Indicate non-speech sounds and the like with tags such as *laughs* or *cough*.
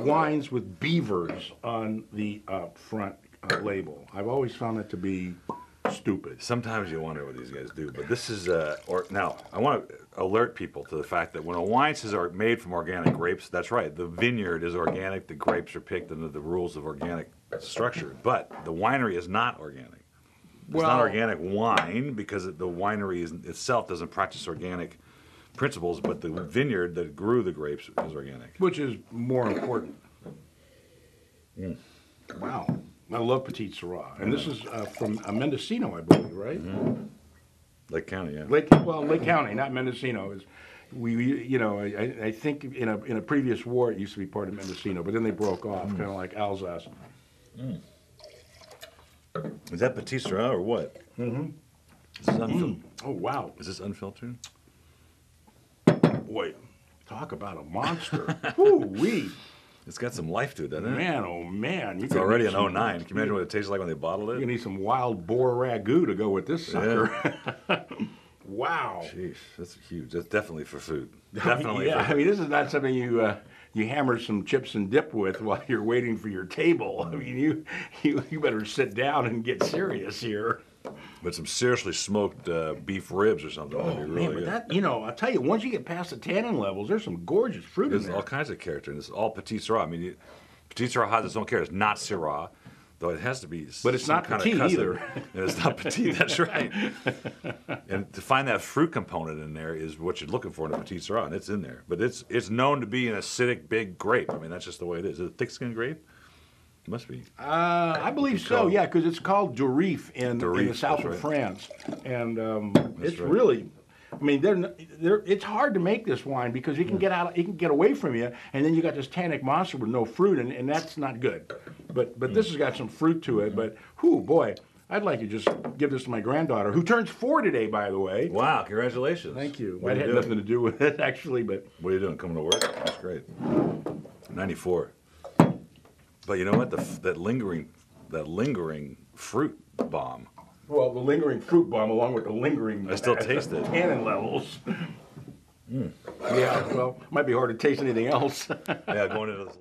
wines with beavers on the uh, front uh, label. I've always found that to be stupid. Sometimes you wonder what these guys do, but this is uh, or now I want to alert people to the fact that when a wine says are made from organic grapes, that's right. The vineyard is organic. The grapes are picked under the rules of organic structure, but the winery is not organic. It's Well- not organic wine because it- the winery is, itself doesn't practice organic principles, but the vineyard that grew the grapes is organic. Which is more important. Wow. I love Petite Sirah. And this is uh, from uh, Mendocino, I believe, right? Lake County, yeah. Lake, well, Lake County, not Mendocino. Is we, you know, I, I- think in a in a previous war it used to be part of Mendocino, but then they broke off, kind of like Alsace. Is that Petite Sirah or what? Mm-hmm. Is this, unfil- Oh wow, is this unfiltered? Boy, talk about a monster! *laughs* Ooh wee, It's got some life to it, doesn't it? man, oh man! You It's already an 09. Can you imagine what it tastes like when they bottled it? You need some wild boar ragu to go with this sucker. *laughs* wow. Jeez, that's huge. That's definitely for food. *laughs* Definitely. Yeah, I mean, this is not something you uh, you hammer some chips and dip with while you're waiting for your table. I mean, you you, you better sit down and get serious here. But some seriously smoked uh, beef ribs or something. Oh, really man, but good. that you know, I'll tell you, once you get past the tannin levels, there's some gorgeous fruit in There's there. all kinds of character. And it's all Petite Sirah. I mean, you, Petite Sirah has its own character. It's not Syrah, though it has to be. But it's not kind petite of either. and it's not Petit. *laughs* That's right. *laughs* and to find that fruit component in there is what you're looking for in a Petite Sirah, and it's in there. But it's it's known to be an acidic, big grape. I mean, that's just the way it is. Is it a thick-skinned grape? Must be. Uh, I believe so, called- yeah, because it's called Durif in, in the south of right. France, and um, it's right. really. I mean, they're, they're, it's hard to make this wine because it can get out, it can get away from you, and then you got this tannic monster with no fruit, and, and that's not good. But but this has got some fruit to it. But whoo boy, I'd like to just give this to my granddaughter, who turns four today, by the way. Wow! Congratulations. Thank you. What are had you nothing to do with it *laughs* actually, but What are you doing? Coming to work? That's great. Ninety-four. But you know what? The, that lingering, that lingering fruit bomb. well, the lingering fruit bomb along with the lingering. I still *laughs* taste it. Tannin levels. Hmm. Yeah, well, might be hard to taste anything else. *laughs* Yeah, going into this.